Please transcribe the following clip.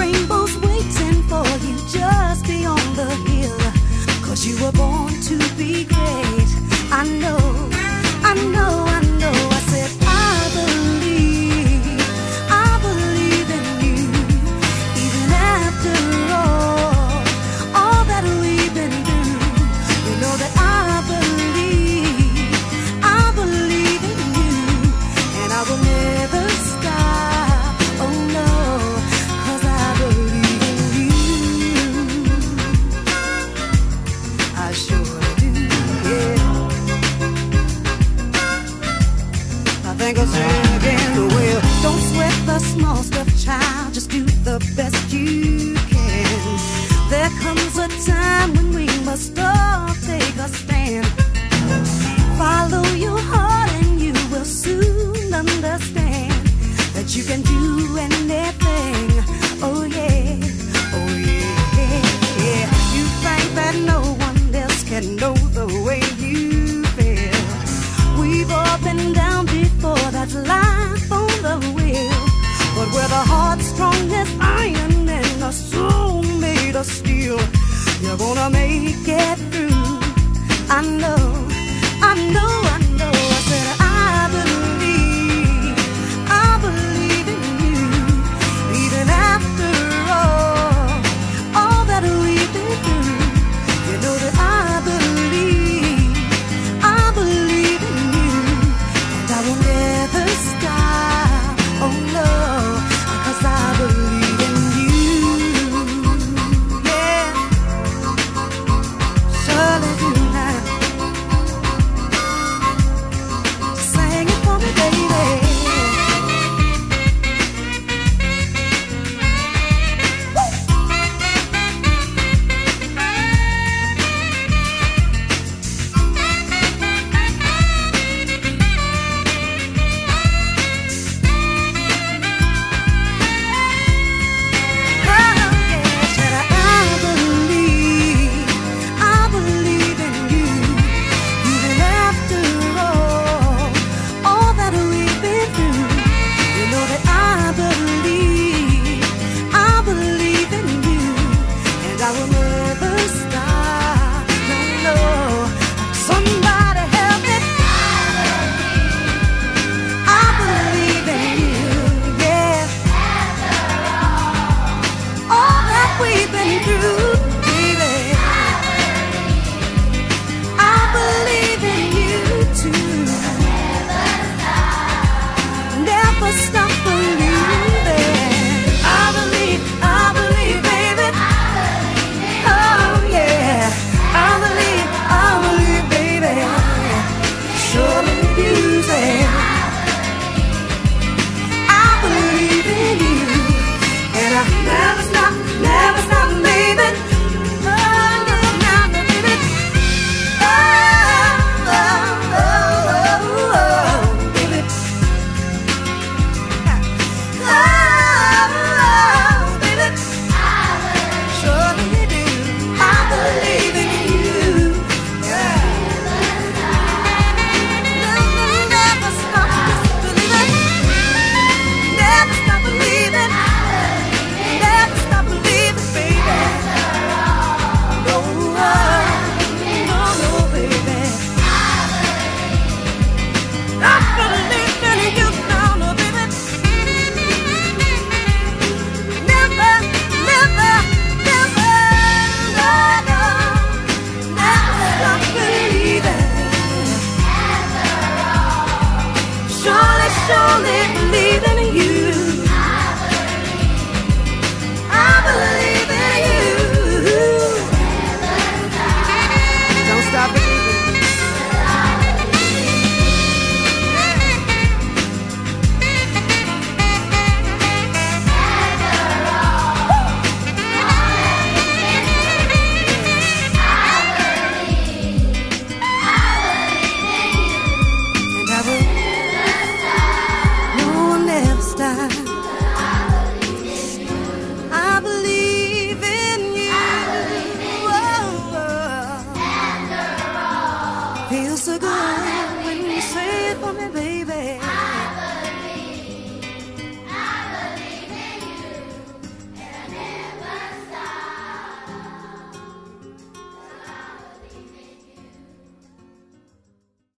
rainbow's waiting for you just beyond the hill. Cause you were born to be great. I know, I know. way you feel. We've all been down before, That life on the wheel. But we're the heart's strong as iron and the soul made of steel. You're gonna make it through, I know. stop.